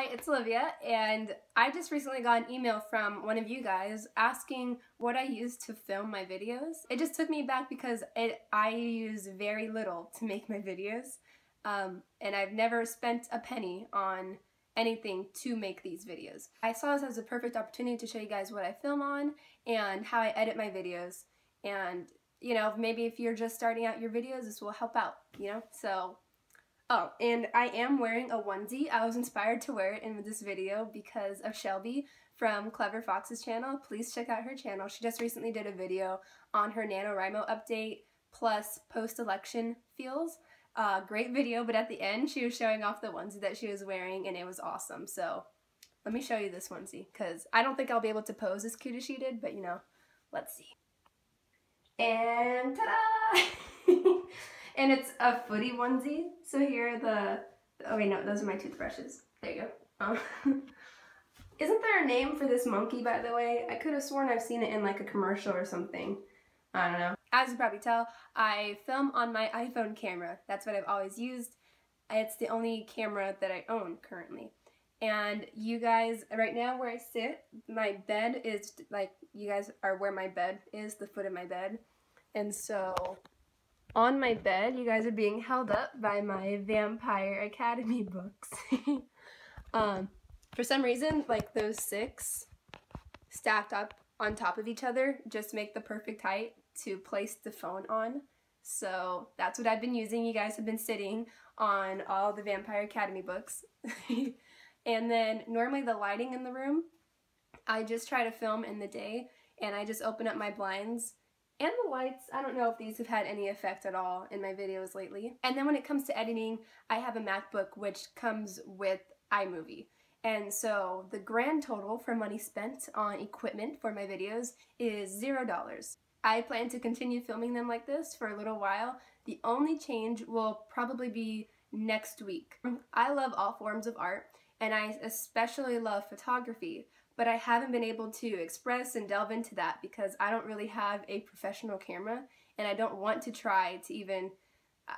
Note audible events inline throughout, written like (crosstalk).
Hi, it's Olivia, and I just recently got an email from one of you guys asking what I use to film my videos. It just took me back because it, I use very little to make my videos, um, and I've never spent a penny on anything to make these videos. I saw this as a perfect opportunity to show you guys what I film on and how I edit my videos, and you know, maybe if you're just starting out your videos, this will help out, you know? So Oh, and I am wearing a onesie. I was inspired to wear it in this video because of Shelby from Clever Fox's channel. Please check out her channel. She just recently did a video on her NaNoWriMo update plus post-election feels. Uh, great video, but at the end she was showing off the onesie that she was wearing and it was awesome. So let me show you this onesie because I don't think I'll be able to pose as cute as she did, but you know, let's see. And ta-da! (laughs) And it's a footy onesie. So here are the, oh wait, no, those are my toothbrushes. There you go. Um, (laughs) isn't there a name for this monkey, by the way? I could have sworn I've seen it in like a commercial or something. I don't know. As you probably tell, I film on my iPhone camera. That's what I've always used. It's the only camera that I own currently. And you guys, right now where I sit, my bed is like, you guys are where my bed is, the foot of my bed. And so on my bed, you guys are being held up by my Vampire Academy (laughs) books. (laughs) um, for some reason, like those six stacked up on top of each other just make the perfect height to place the phone on. So that's what I've been using. You guys have been sitting on all the Vampire Academy books. (laughs) and then normally the lighting in the room, I just try to film in the day and I just open up my blinds and the lights, I don't know if these have had any effect at all in my videos lately. And then when it comes to editing, I have a MacBook which comes with iMovie. And so the grand total for money spent on equipment for my videos is zero dollars. I plan to continue filming them like this for a little while. The only change will probably be next week. I love all forms of art and I especially love photography but I haven't been able to express and delve into that because I don't really have a professional camera and I don't want to try to even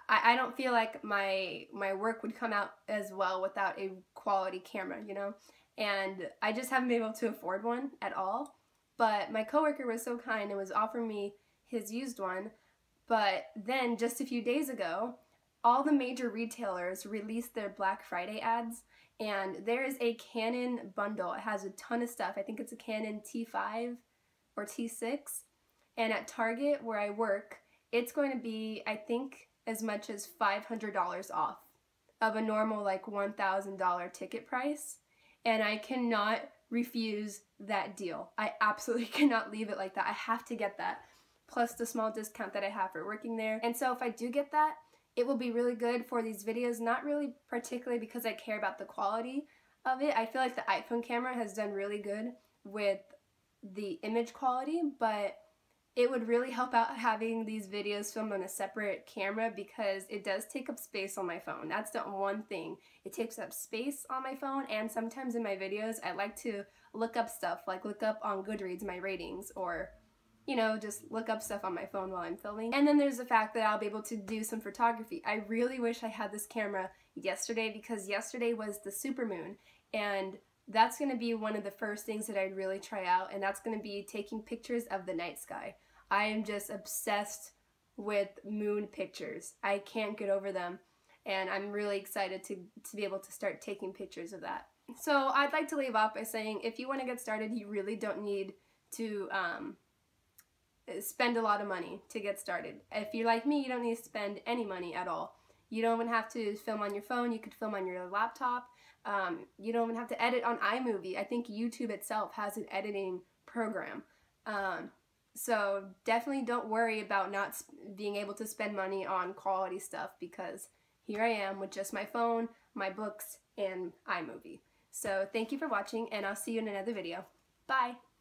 I, I don't feel like my my work would come out as well without a quality camera, you know? And I just haven't been able to afford one at all. But my coworker was so kind and was offering me his used one. But then just a few days ago, all the major retailers released their Black Friday ads and there is a Canon bundle. It has a ton of stuff. I think it's a Canon T5 or T6. And at Target, where I work, it's going to be, I think, as much as $500 off of a normal like $1,000 ticket price. And I cannot refuse that deal. I absolutely (laughs) cannot leave it like that. I have to get that, plus the small discount that I have for working there. And so if I do get that, it will be really good for these videos, not really particularly because I care about the quality of it. I feel like the iPhone camera has done really good with the image quality, but it would really help out having these videos filmed on a separate camera because it does take up space on my phone. That's the one thing. It takes up space on my phone and sometimes in my videos I like to look up stuff, like look up on Goodreads my ratings or you know, just look up stuff on my phone while I'm filming. And then there's the fact that I'll be able to do some photography. I really wish I had this camera yesterday because yesterday was the supermoon and that's going to be one of the first things that I'd really try out and that's going to be taking pictures of the night sky. I am just obsessed with moon pictures. I can't get over them and I'm really excited to, to be able to start taking pictures of that. So I'd like to leave off by saying if you want to get started, you really don't need to um, spend a lot of money to get started. If you're like me, you don't need to spend any money at all. You don't even have to film on your phone. You could film on your laptop. Um, you don't even have to edit on iMovie. I think YouTube itself has an editing program. Um, so definitely don't worry about not being able to spend money on quality stuff because here I am with just my phone, my books, and iMovie. So thank you for watching and I'll see you in another video. Bye!